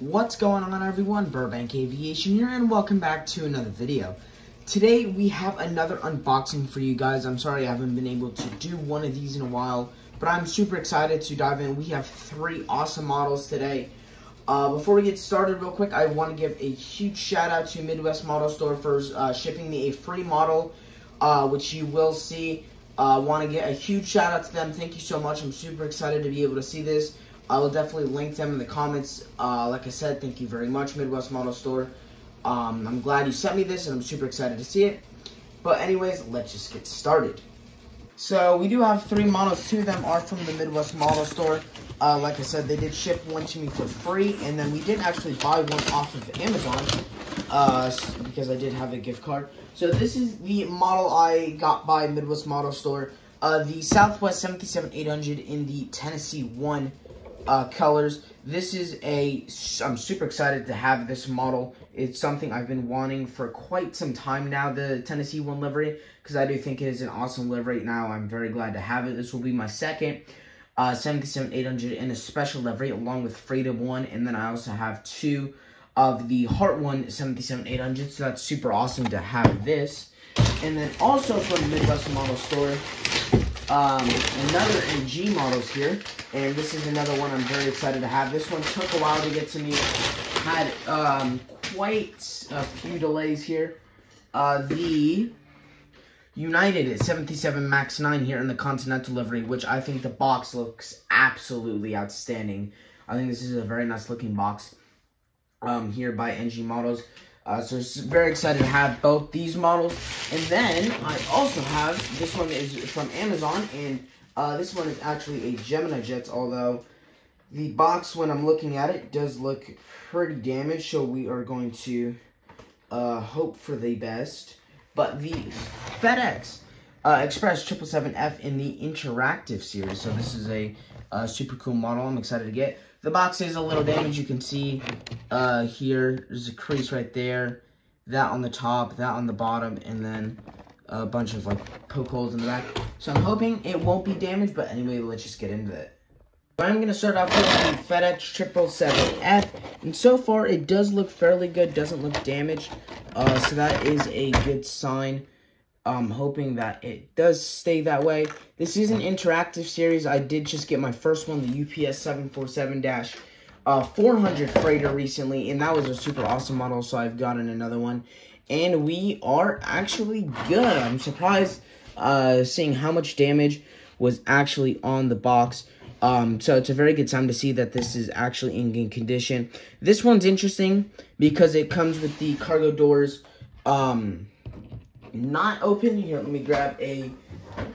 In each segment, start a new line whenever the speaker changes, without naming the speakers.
What's going on everyone? Burbank Aviation here and welcome back to another video. Today we have another unboxing for you guys. I'm sorry I haven't been able to do one of these in a while, but I'm super excited to dive in. We have three awesome models today. Uh, before we get started real quick, I want to give a huge shout out to Midwest Model Store for uh, shipping me a free model, uh, which you will see. I uh, want to get a huge shout out to them. Thank you so much. I'm super excited to be able to see this. I will definitely link them in the comments. Uh, like I said, thank you very much, Midwest Model Store. Um, I'm glad you sent me this, and I'm super excited to see it. But anyways, let's just get started. So we do have three models. Two of them are from the Midwest Model Store. Uh, like I said, they did ship one to me for free, and then we did actually buy one off of Amazon uh, because I did have a gift card. So this is the model I got by Midwest Model Store. Uh, the Southwest 77800 in the Tennessee 1 uh, colors. This is a, I'm super excited to have this model. It's something I've been wanting for quite some time now, the Tennessee 1 livery, because I do think it is an awesome livery now. I'm very glad to have it. This will be my second uh, 77800 in a special livery, along with Freedom 1, and then I also have two of the Heart 1 77800, so that's super awesome to have this. And then also from the Midwest Model Store, um, another NG models here, and this is another one I'm very excited to have. This one took a while to get to me, had um, quite a few delays here. Uh, the United 77 Max 9 here in the Continental livery, which I think the box looks absolutely outstanding. I think this is a very nice looking box um, here by NG Models. Uh, so very excited to have both these models. And then I also have, this one is from Amazon, and uh, this one is actually a Gemini Jets, although the box, when I'm looking at it, does look pretty damaged, so we are going to uh, hope for the best. But the FedEx uh, Express 777F in the Interactive series, so this is a uh, super cool model I'm excited to get. The box is a little damaged. You can see uh, here, there's a crease right there. That on the top, that on the bottom, and then a bunch of like poke holes in the back. So I'm hoping it won't be damaged, but anyway, let's just get into it. I'm going to start off with the FedEx 777F, and so far it does look fairly good, doesn't look damaged, uh, so that is a good sign. I'm hoping that it does stay that way. This is an interactive series. I did just get my first one, the UPS 747-400 uh, freighter recently, and that was a super awesome model, so I've gotten another one. And we are actually good. I'm surprised uh, seeing how much damage was actually on the box. Um, so it's a very good time to see that this is actually in good condition. This one's interesting because it comes with the cargo doors um, not open. Here, let me grab a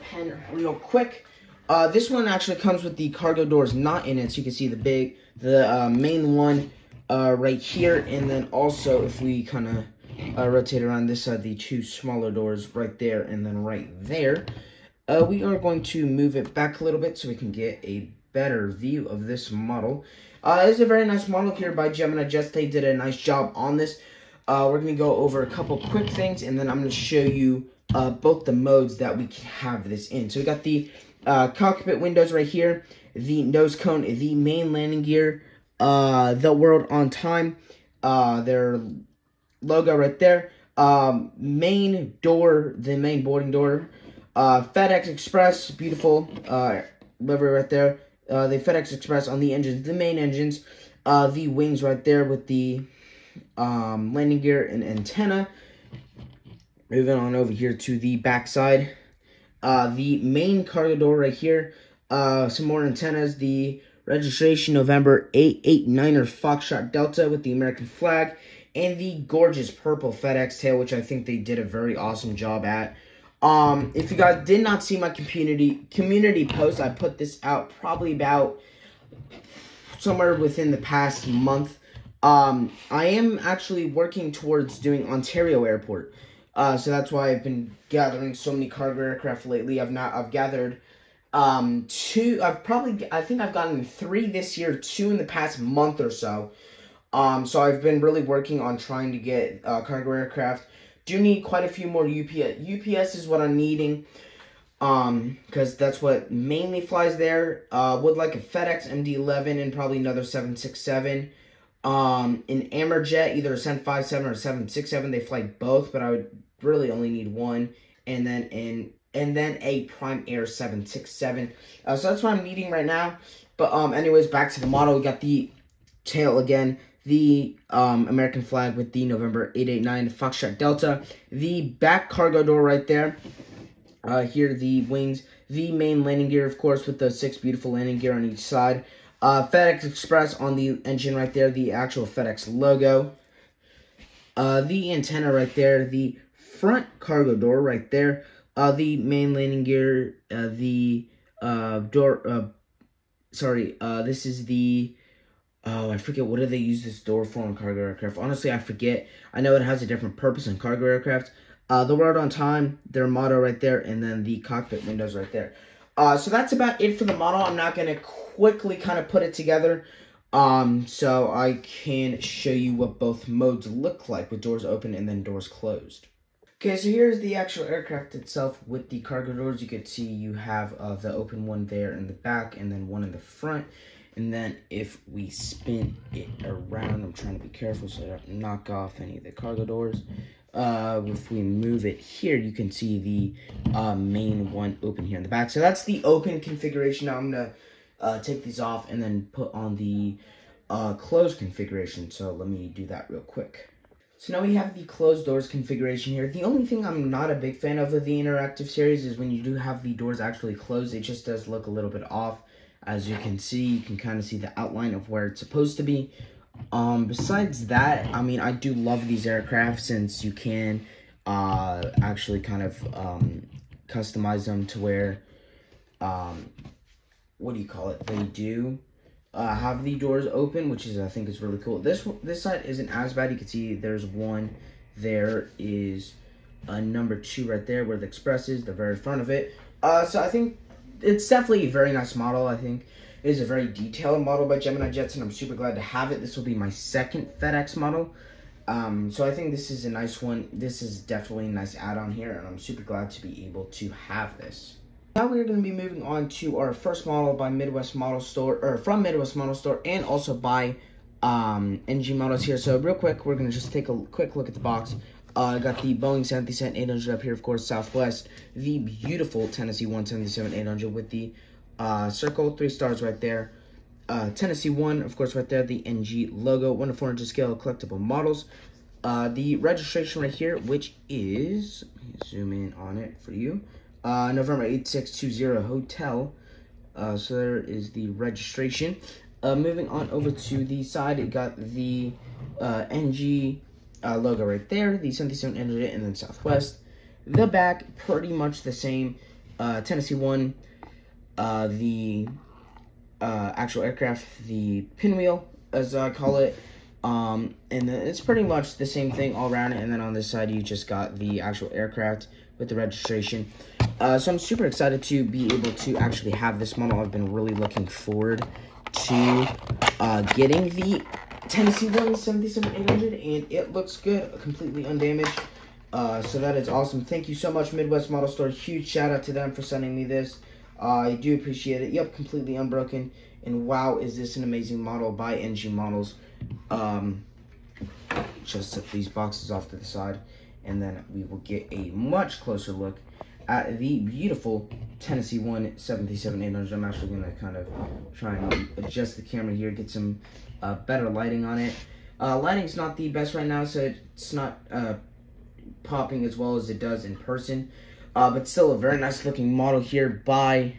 pen real quick. Uh, this one actually comes with the cargo doors not in it, so you can see the big, the uh, main one uh, right here, and then also if we kind of uh, rotate around this side, the two smaller doors right there, and then right there. Uh, we are going to move it back a little bit so we can get a better view of this model. Uh, it's a very nice model here by Gemini Jets. They did a nice job on this. Uh, we're going to go over a couple quick things, and then I'm going to show you uh, both the modes that we can have this in. So we got the uh, cockpit windows right here, the nose cone, the main landing gear, uh, the world on time, uh, their logo right there, um, main door, the main boarding door, uh, FedEx Express, beautiful livery right there, the FedEx Express on the engines, the main engines, the wings right there with the um, landing gear and antenna. Moving on over here to the backside. Uh, the main cargo door right here. Uh, some more antennas. The registration November 889er Foxtrot Delta with the American flag. And the gorgeous purple FedEx tail, which I think they did a very awesome job at. Um, if you guys did not see my community community post, I put this out probably about somewhere within the past month. Um, I am actually working towards doing Ontario Airport. Uh, so that's why I've been gathering so many cargo aircraft lately. I've not, I've gathered, um, two, I've probably, I think I've gotten three this year, two in the past month or so. Um, so I've been really working on trying to get, uh, cargo aircraft. Do need quite a few more UPS. UPS is what I'm needing. Um, because that's what mainly flies there. Uh, would like a FedEx MD-11 and probably another 767. Um, an Amerijet, either a 757 or a 767, They fly both, but I would really only need one. And then in and then a Prime Air 767. Uh, so that's what I'm needing right now. But um, anyways, back to the model. We got the tail again, the um, American flag with the November 889 Foxtrot Delta, the back cargo door right there. Uh, here the wings, the main landing gear, of course, with the six beautiful landing gear on each side. Uh, FedEx Express on the engine right there, the actual FedEx logo. Uh, the antenna right there, the front cargo door right there, uh, the main landing gear, uh, the uh, door, uh, sorry, uh, this is the, oh, I forget, what do they use this door for on cargo aircraft? Honestly, I forget. I know it has a different purpose on cargo aircraft. Uh, the word on time, their motto right there, and then the cockpit windows right there. Uh, so that's about it for the model. I'm not going to quickly kind of put it together. Um, so I can show you what both modes look like with doors open and then doors closed. Okay, so here's the actual aircraft itself with the cargo doors. You can see you have uh, the open one there in the back and then one in the front. And then if we spin it around, I'm trying to be careful so I don't knock off any of the cargo doors. Uh, if we move it here, you can see the uh, main one open here in the back. So that's the open configuration. Now I'm going to uh, take these off and then put on the uh, closed configuration. So let me do that real quick. So now we have the closed doors configuration here. The only thing I'm not a big fan of with the interactive series is when you do have the doors actually closed, it just does look a little bit off. As you can see, you can kind of see the outline of where it's supposed to be. Um, besides that, I mean, I do love these aircraft since you can uh, actually kind of um, customize them to where, um, what do you call it? They do uh, have the doors open, which is I think is really cool. This this side isn't as bad. You can see there's one. There is a number two right there where the Express is, the very front of it. Uh, so I think it's definitely a very nice model. I think it is a very detailed model by Gemini Jets, and I'm super glad to have it. This will be my second FedEx model. Um, so I think this is a nice one. This is definitely a nice add-on here, and I'm super glad to be able to have this. Now we're going to be moving on to our first model by Midwest Model Store, or from Midwest Model Store, and also by um, NG Models here. So real quick, we're going to just take a quick look at the box. I uh, got the Boeing 737-800 up here, of course, Southwest. The beautiful Tennessee 177-800 with the uh, circle, three stars right there. Uh, Tennessee 1, of course, right there, the NG logo, 1 to 400 scale collectible models. Uh, the registration right here, which is, zoom in on it for you, uh, November 8620 Hotel. Uh, so there is the registration. Uh, moving on over to the side, it got the uh, NG uh, logo right there, the 77 NG, and then Southwest. The back, pretty much the same. Uh, Tennessee 1, uh, the uh, actual aircraft, the pinwheel, as I call it. Um, and then it's pretty much the same thing all around. And then on this side, you just got the actual aircraft with the registration. Uh, so I'm super excited to be able to actually have this model. I've been really looking forward to uh, getting the Tennessee 177-800, and it looks good, completely undamaged. Uh, so that is awesome. Thank you so much, Midwest Model Store. Huge shout out to them for sending me this. I do appreciate it. Yep, completely unbroken. And wow, is this an amazing model by NG Models. Um, just set these boxes off to the side and then we will get a much closer look at the beautiful Tennessee 1 737-800. I'm actually going to kind of try and adjust the camera here, get some uh, better lighting on it. Uh, lighting's not the best right now, so it's not uh, popping as well as it does in person. Uh, but still a very nice looking model here by,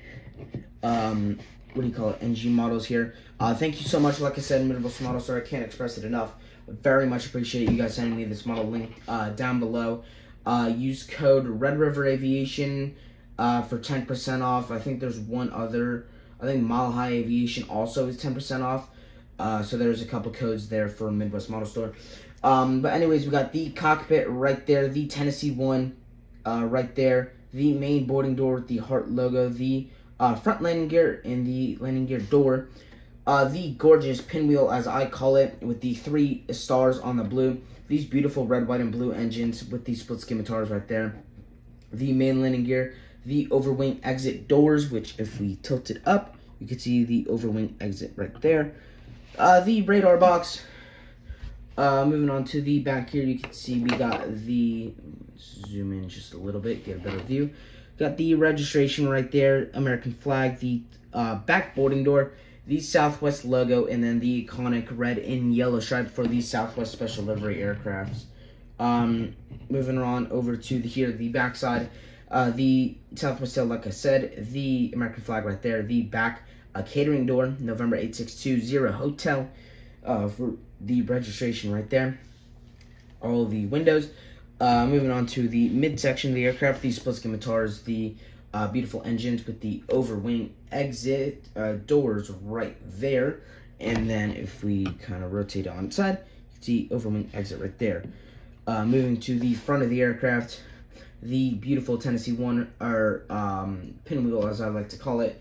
um, what do you call it, NG Models here. Uh, thank you so much, like I said, Midwest Model Store. I can't express it enough. Very much appreciate you guys sending me this model link uh, down below. Uh, use code Red River Aviation uh, for 10% off. I think there's one other. I think Mile High Aviation also is 10% off. Uh, so there's a couple codes there for Midwest Model Store. Um, but anyways, we got the cockpit right there, the Tennessee one uh, right there, the main boarding door with the heart logo, the uh, front landing gear and the landing gear door. Uh, the gorgeous pinwheel, as I call it, with the three stars on the blue. These beautiful red, white, and blue engines with these split scimitars right there. The main landing gear, the overwing exit doors, which if we tilt it up, you can see the overwing exit right there. Uh, the radar box, Uh, moving on to the back here, you can see we got the, zoom in just a little bit, get a better view. Got the registration right there, American flag, the uh, back boarding door, the Southwest logo, and then the iconic red and yellow stripe for the Southwest Special Livery aircrafts. Um, moving on over to the, here, the backside, uh, the Southwest tail, like I said, the American flag right there, the back uh, catering door, November 8620 Hotel, uh, for the registration right there. All the windows. Uh, moving on to the midsection of the aircraft, the split scimitars, the uh, beautiful engines with the overwing exit uh, doors right there. And then if we kind of rotate on side, you can see overwing exit right there. Uh, moving to the front of the aircraft, the beautiful Tennessee one, or um, pinwheel as I like to call it,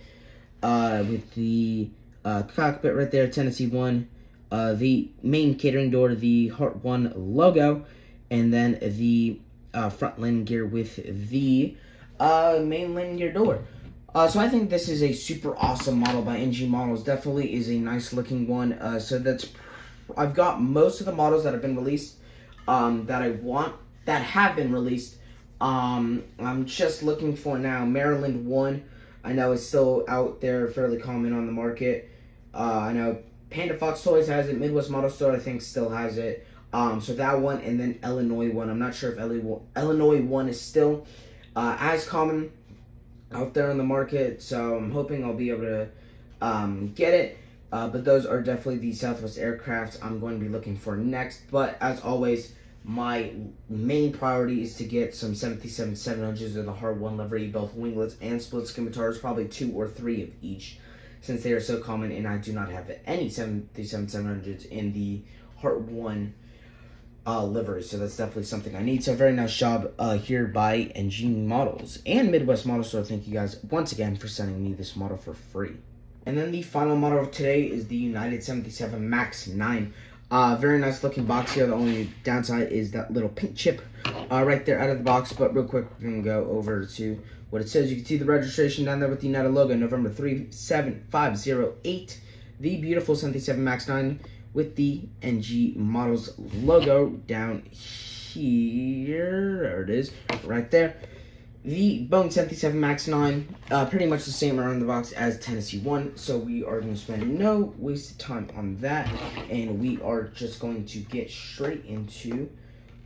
uh, with the uh, cockpit right there, Tennessee one, the main catering door, the Heart One logo, and then the uh, front landing gear with the uh, main landing gear door. Uh, so I think this is a super awesome model by NG Models. Definitely is a nice looking one. Uh, so that's I've got most of the models that have been released um, that I want that have been released. Um, I'm just looking for now Maryland one. I know it's still out there, fairly common on the market. Uh, I know Panda Fox Toys has it. Midwest Model Store, I think, still has it. Um, so that one, and then Illinois one. I'm not sure if Illinois one is still uh, as common out there on the market. So I'm hoping I'll be able to um, get it. Uh, but those are definitely the Southwest aircrafts I'm going to be looking for next. But as always, my main priority is to get some 737-700s in the Heart One livery, both winglets and split scimitars, probably two or three of each, since they are so common, and I do not have any 737-700s in the Heart One uh, livery, so that's definitely something I need. So very nice job uh, here by NG Models and Midwest Model Store. Thank you guys once again for sending me this model for free. And then the final model of today is the United 77 Max 9. Uh, very nice looking box here. The only downside is that little pink chip uh, right there out of the box. But real quick, we're going to go over to what it says. You can see the registration down there with the United logo, November 37508. The beautiful 77 Max 9 with the NG Models logo down here. There it is, right there. The Boeing 737 MAX 9, uh, pretty much the same around the box as Tennessee 1, so we are going to spend no wasted time on that, and we are just going to get straight into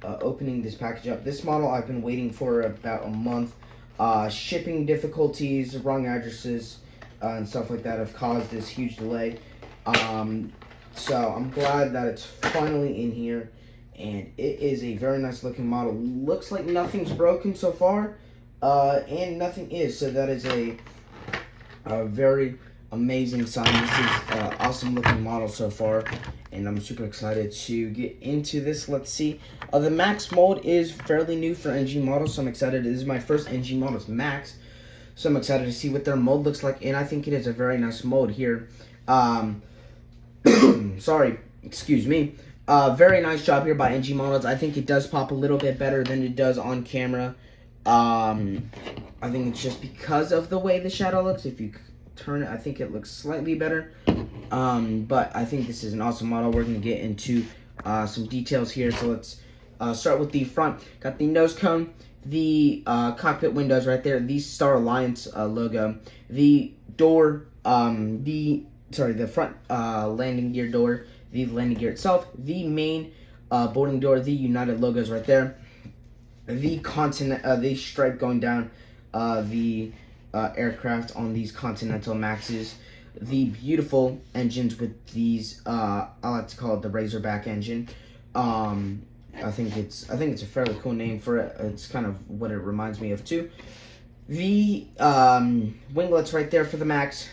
uh, opening this package up. This model I've been waiting for about a month. Uh, shipping difficulties, wrong addresses, uh, and stuff like that have caused this huge delay. Um, so I'm glad that it's finally in here, and it is a very nice looking model. Looks like nothing's broken so far. Uh, and nothing is, so that is a, a very amazing sign. This is an awesome looking model so far, and I'm super excited to get into this. Let's see. Uh, the Max mold is fairly new for NG models, so I'm excited. This is my first NG models Max, so I'm excited to see what their mold looks like, and I think it is a very nice mold here. Um, sorry, excuse me. Uh, very nice job here by NG Models. I think it does pop a little bit better than it does on camera. Um, I think it's just because of the way the shadow looks. If you turn it, I think it looks slightly better. Um, but I think this is an awesome model. We're going to get into uh, some details here. So let's uh, start with the front. Got the nose cone, the uh, cockpit windows right there, the Star Alliance uh, logo, the door, um, the, sorry, the front uh, landing gear door, the landing gear itself, the main uh, boarding door, the United logos right there the continent, uh, the stripe going down uh, the uh, aircraft on these Continental Maxes. The beautiful engines with these, uh, I like to call it the Razorback engine. Um, I think it's, I think it's a fairly cool name for it. It's kind of what it reminds me of too. The um, winglets right there for the Max.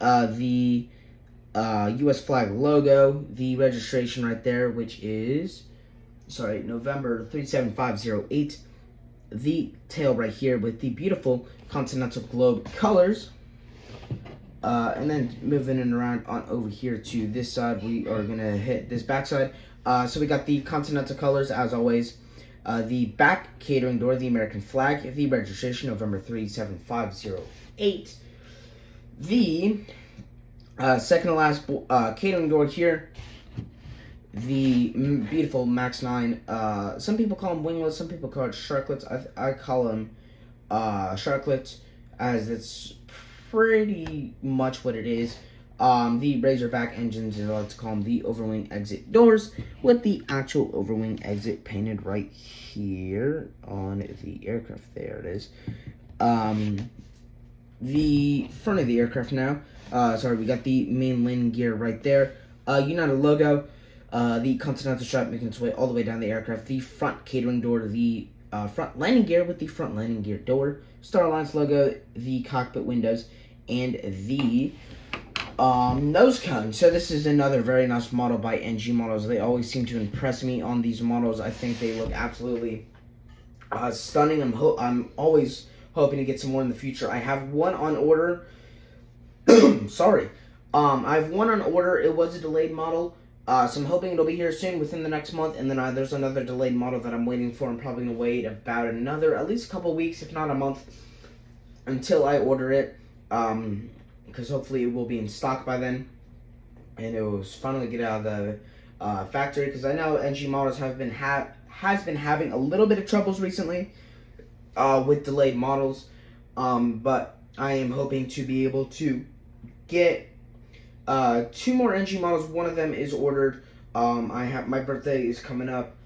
Uh, the uh, U.S. flag logo. The registration right there, which is sorry, November 37508. The tail right here with the beautiful Continental Globe colors. Uh, and then moving it around on over here to this side, we are going to hit this backside. Uh, so we got the Continental colors as always. Uh, the back catering door, the American flag, the registration, November 37508. The uh, second to last uh, catering door here, the beautiful Max 9. Uh, some people call them winglets, some people call it sharklets. I, I call them uh, sharklets, as it's pretty much what it is. Um, the Razorback engines, or let's call them the overwing exit doors, with the actual overwing exit painted right here on the aircraft. There it is. Um, the front of the aircraft now. Uh, sorry, we got the main landing gear right there. Uh, United logo. Uh, the Continental strap making its way all the way down the aircraft. The front catering door, the uh, front landing gear with the front landing gear door. Star Alliance logo, the cockpit windows, and the um, nose cone. So this is another very nice model by NG Models. They always seem to impress me on these models. I think they look absolutely uh, stunning. I'm, I'm always hoping to get some more in the future. I have one on order. Sorry. Um, I have one on order. It was a delayed model. Uh, so I'm hoping it'll be here soon within the next month. And then uh, there's another delayed model that I'm waiting for. I'm probably going to wait about another, at least a couple weeks, if not a month, until I order it. Um, because hopefully it will be in stock by then. And it will finally get out of the uh, factory. Because I know NG models have been ha has been having a little bit of troubles recently uh, with delayed models. Um, but I am hoping to be able to get uh, two more NG models. One of them is ordered. Um, I have my birthday is coming up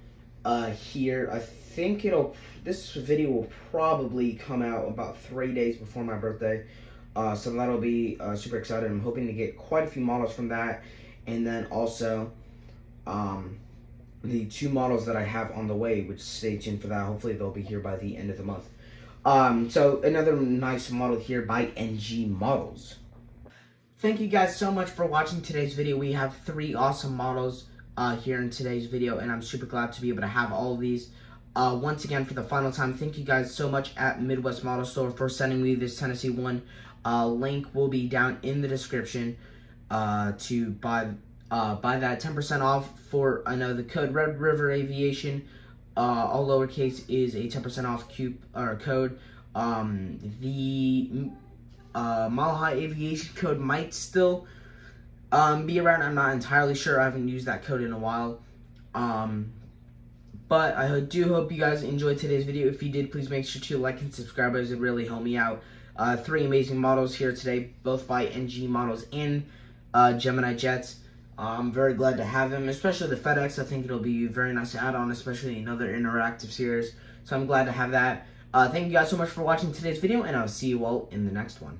uh, here. I think it'll. This video will probably come out about three days before my birthday. Uh, so that'll be uh, super excited. I'm hoping to get quite a few models from that, and then also um, the two models that I have on the way, which stay tuned for that. Hopefully they'll be here by the end of the month. Um, so another nice model here by NG Models. Thank you guys so much for watching today's video. We have three awesome models uh, here in today's video, and I'm super glad to be able to have all of these. Uh, once again, for the final time, thank you guys so much at Midwest Model Store for sending me this Tennessee one. Uh, link will be down in the description uh, to buy uh, buy that 10% off for, I know the code Red River Aviation, uh, all lowercase is a 10% off cube, or code. Um, the uh, Aviation code might still um, be around. I'm not entirely sure. I haven't used that code in a while. Um, but I do hope you guys enjoyed today's video. If you did, please make sure to like and subscribe as it really help me out. Uh, three amazing models here today, both by NG Models and uh, Gemini Jets. I'm very glad to have him, especially the FedEx. I think it'll be a very nice add-on, especially another interactive series. So I'm glad to have that. Uh, thank you guys so much for watching today's video, and I'll see you all in the next one.